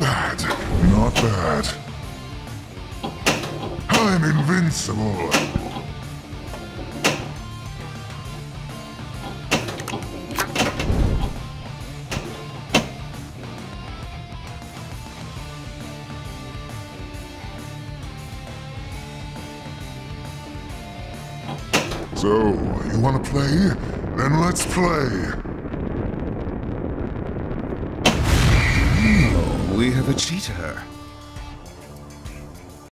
bad. I'm invincible. So, you wanna play? Then let's play. We have a cheater.